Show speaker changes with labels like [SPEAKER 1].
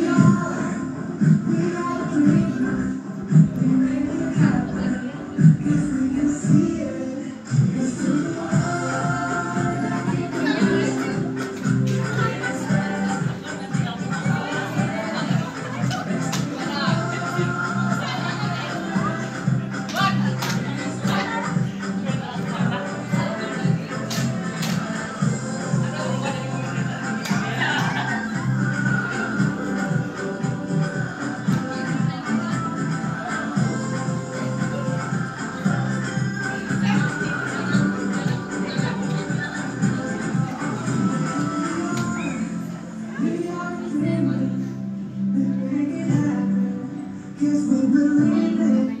[SPEAKER 1] We are. We are. believe it.